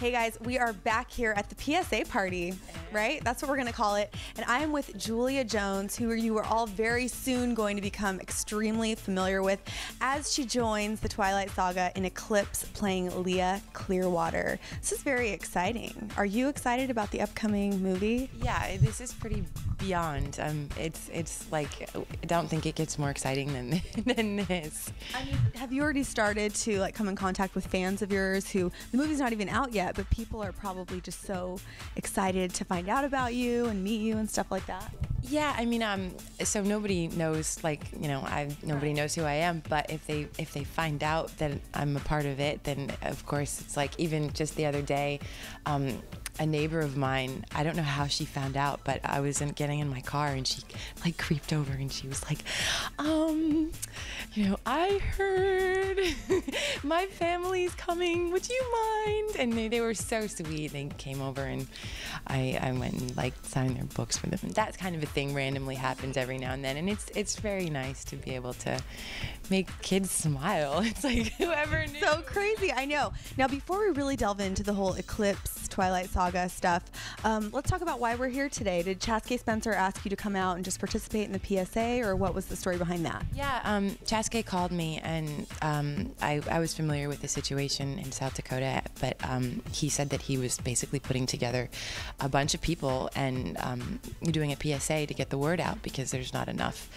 Hey guys, we are back here at the PSA party, right? That's what we're to call it. And I am with Julia Jones, who you are all very soon going to become extremely familiar with as she joins the Twilight Saga in Eclipse playing Leah Clearwater. This is very exciting. Are you excited about the upcoming movie? Yeah, this is pretty beyond. Um, it's it's like I don't think it gets more exciting than than this. I mean, have you already started to like come in contact with fans of yours who the movie's not even out yet, but people are probably just so excited to find out about you and meet you and stuff like that? Yeah, I mean, um, so nobody knows, like, you know, I nobody knows who I am. But if they if they find out that I'm a part of it, then of course it's like even just the other day, um, a neighbor of mine, I don't know how she found out, but I was in, getting in my car and she like creeped over and she was like, um, you know, I heard my family's coming. Would you mind? And they, they were so sweet. They came over and I, I went and like signed their books for them. And that kind of a thing randomly happens every now and then. And it's, it's very nice to be able to make kids smile. It's like whoever knew. So crazy, I know. Now, before we really delve into the whole Eclipse Twilight Saga stuff, um, let's talk about why we're here today. Did Chaske Spencer ask you to come out and just participate in the PSA, or what was the story behind that? Yeah, um, Chaske called me, and um, I, I, was familiar with the situation in South Dakota, but um, he said that he was basically putting together a bunch of people and um, doing a PSA to get the word out because there's not enough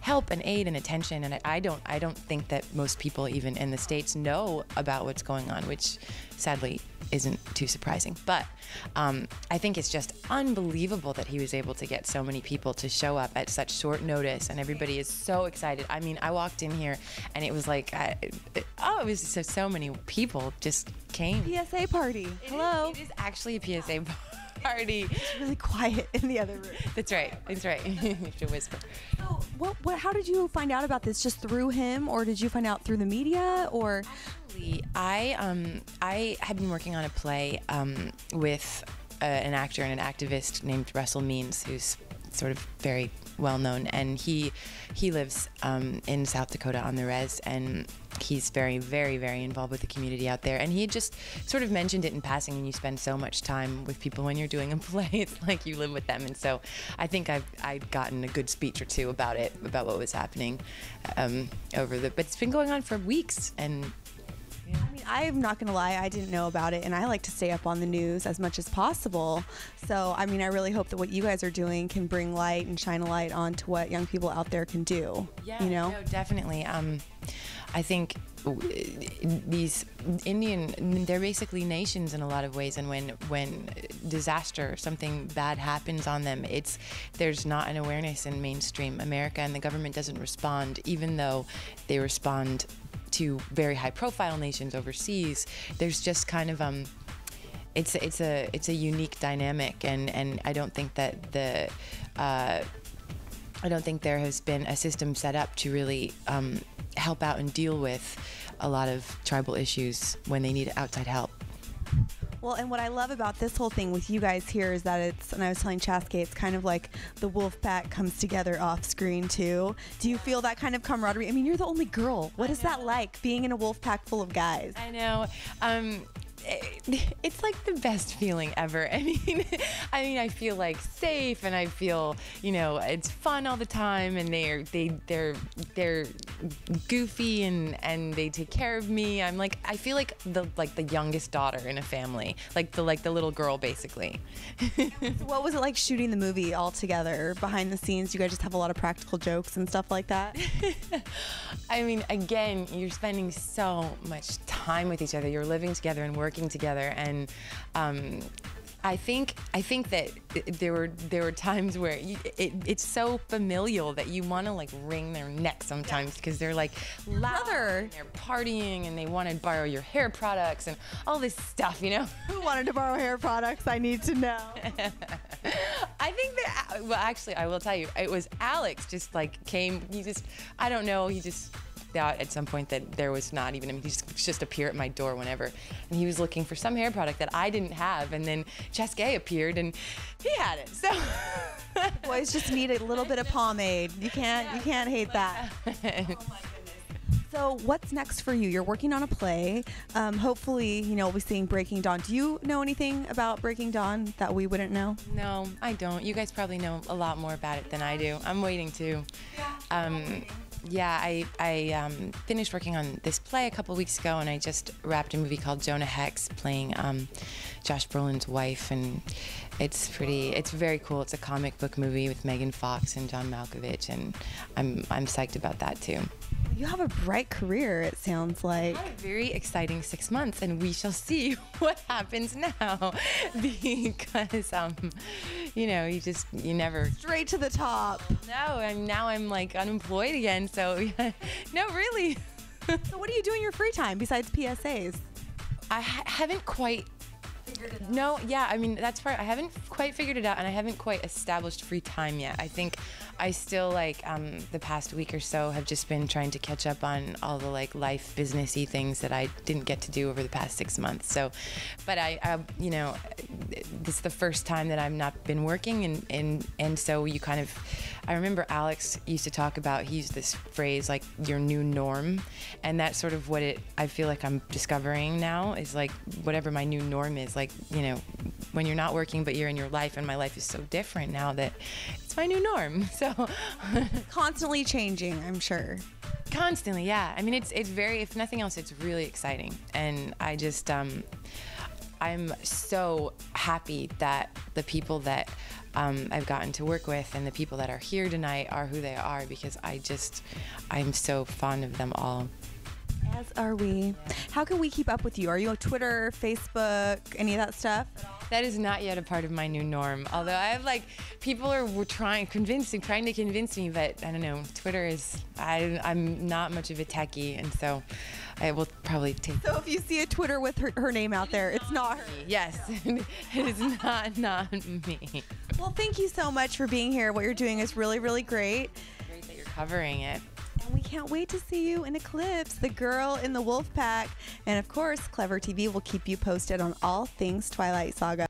help and aid and attention. And I don't, I don't think that most people, even in the states, know about what's going on, which sadly isn't too surprising. But um, I think it's just unbelievable that he was able to get so many people to show up at such short notice, and everybody is so excited. I mean, I walked in here, and it was like, I, it, oh, it was so, so many people just came. PSA party. It Hello. Is, it is actually a PSA party. It's really quiet in the other room. That's right. That's right. you have to whisper. So, what, what, how did you find out about this? Just through him, or did you find out through the media, or? Actually, I um, I had been working on a play um, with uh, an actor and an activist named Russell Means, who's sort of very well known, and he he lives um, in South Dakota on the res, and he's very, very, very involved with the community out there. And he just sort of mentioned it in passing, and you spend so much time with people when you're doing a play. It's like you live with them. And so I think I've I'd gotten a good speech or two about it, about what was happening um, over the. But it's been going on for weeks, and I mean, I'm not going to lie, I didn't know about it, and I like to stay up on the news as much as possible. So, I mean, I really hope that what you guys are doing can bring light and shine a light onto what young people out there can do. Yeah, you know, no, definitely. Um, I think these Indian, they're basically nations in a lot of ways, and when when disaster, something bad happens on them, it's there's not an awareness in mainstream America, and the government doesn't respond, even though they respond to very high profile nations overseas. There's just kind of um, it's it's a it's a unique dynamic, and and I don't think that the uh, I don't think there has been a system set up to really um, help out and deal with a lot of tribal issues when they need outside help. Well, and what I love about this whole thing with you guys here is that it's, and I was telling Chaske, it's kind of like the wolf pack comes together off screen too. Do you feel that kind of camaraderie? I mean, you're the only girl. What is that like being in a wolf pack full of guys? I know. Um, it's like the best feeling ever. I mean, I mean, I feel like safe, and I feel, you know, it's fun all the time, and they're they they're they're goofy, and and they take care of me. I'm like, I feel like the like the youngest daughter in a family, like the like the little girl, basically. what was it like shooting the movie all together behind the scenes? You guys just have a lot of practical jokes and stuff like that. I mean, again, you're spending so much time with each other. You're living together and working working together and um, I think I think that there were there were times where you, it, it's so familial that you want to like wring their neck sometimes because they're like loud and they're partying and they want to borrow your hair products and all this stuff, you know. Who wanted to borrow hair products? I need to know. I think that well, actually, I will tell you, it was Alex. Just like came, he just I don't know, he just thought at some point that there was not even, I mean, he just, just appear at my door whenever. And he was looking for some hair product that I didn't have. And then Chaske appeared and he had it. So. Boys just need a little bit of pomade. You can't, you can't hate that. oh my goodness. So, what's next for you? You're working on a play. Um, hopefully, you know, we'll be seeing Breaking Dawn. Do you know anything about Breaking Dawn that we wouldn't know? No, I don't. You guys probably know a lot more about it than I do. I'm waiting to. Um, yeah, I, I um, finished working on this play a couple weeks ago, and I just wrapped a movie called Jonah Hex, playing um, Josh Brolin's wife, and it's pretty. It's very cool. It's a comic book movie with Megan Fox and John Malkovich, and I'm I'm psyched about that too. You have a bright career, it sounds like. A very exciting six months, and we shall see what happens now, because um, you know, you just you never Straight to the top. no, and now I'm like unemployed again. So no, really, So, what do you do in your free time besides PSAs? I ha- haven't quite. No, yeah, I mean that's part. I haven't quite figured it out, and I haven't quite established free time yet. I think I still like um, the past week or so have just been trying to catch up on all the like life businessy things that I didn't get to do over the past six months. So, but I, I you know, this is the first time that I've not been working, and and and so you kind of. I remember Alex used to talk about. He used this phrase like your new norm, and that's sort of what it. I feel like I'm discovering now is like whatever my new norm is. Like you know, when you're not working but you're in your life, and my life is so different now that it's my new norm. So Constantly changing, I'm sure. constantly, yeah. I mean, it's it's very. If nothing else, it's really exciting, and I just um, I'm so happy that the people that um, I've gotten to work with and the people that are here tonight are who they are because I just I'm so fond of them all. As are we. How can we keep up with you? Are you on Twitter, Facebook, any of that stuff? That is not yet a part of my new norm. Although I have like people are were trying convincing trying to convince me, but I don't know. Twitter is I I'm not much of a techie, and so I will probably take. So if you see a Twitter with her, her name out there, it's not her. Yes, it is not not me. Well, thank you so much for being here. What you're doing is really, really great. Great that you're covering it. We can't wait to see you in Eclipse, the girl in the wolf pack. And of course, Clevver TV will keep you posted on all things Twilight Saga.